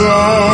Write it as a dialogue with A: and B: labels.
A: Love.